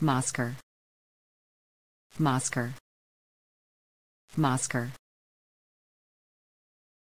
Mosker. Mosker. Mosker.